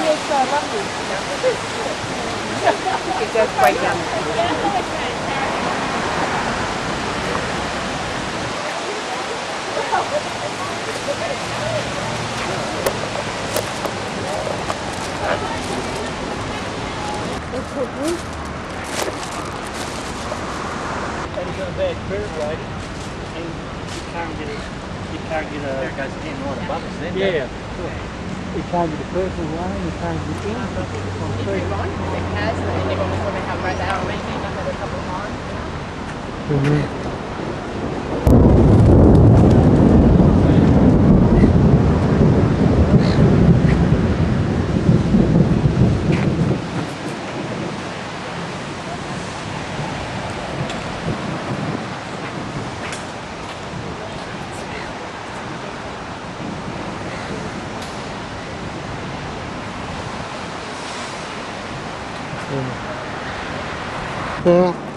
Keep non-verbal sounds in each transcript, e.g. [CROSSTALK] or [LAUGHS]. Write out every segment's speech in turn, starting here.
Yeah, it's so lovely. It does break down. And it's got a bad and you can't get it. You can't get a. There goes again, right above us then. Yeah. You can't get a personal lane. You can't get in. on street. It has, and they've almost probably have right out, maybe another couple of miles. Yeah.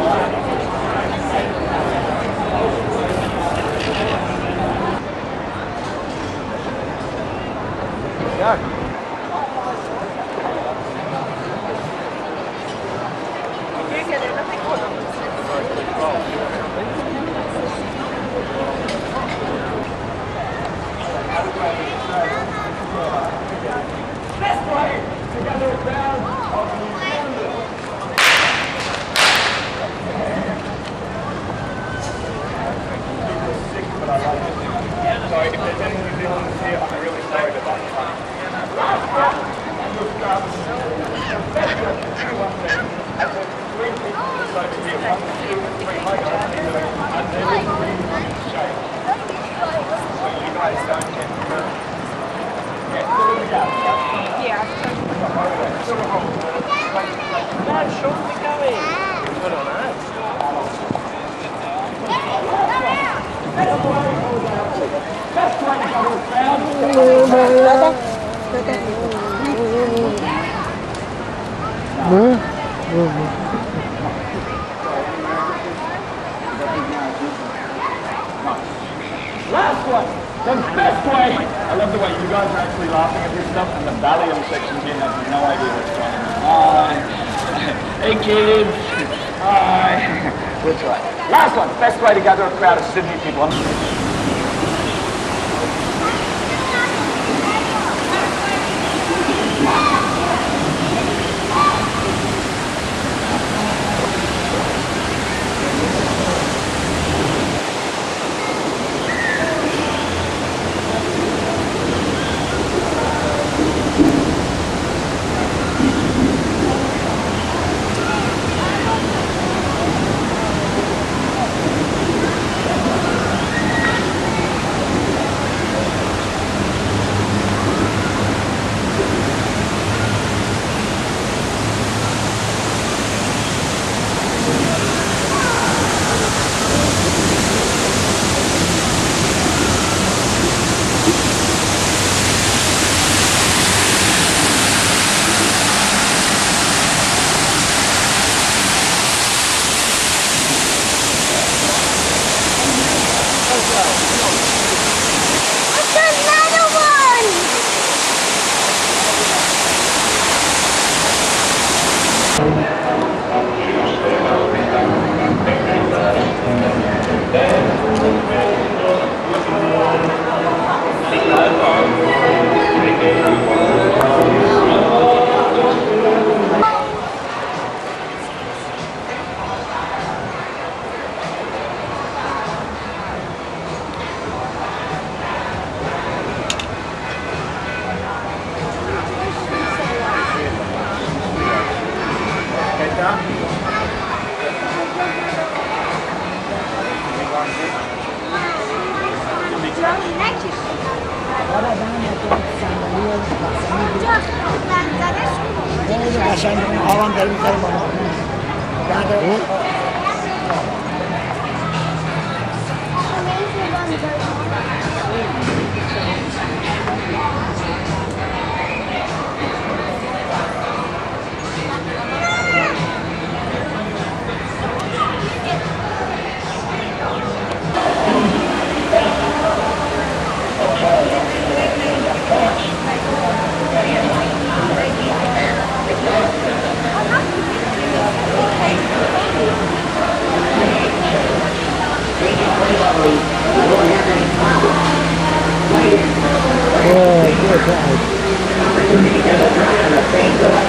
Hey, best Last one. The best way. I love the way you guys are actually laughing at this stuff and the Valium section here has no idea what's going on. [LAUGHS] hey kids. Hi. [LAUGHS] We'll try. Last one. Best way to gather a crowd of Sydney people. कहीं कहीं बना Oh, good.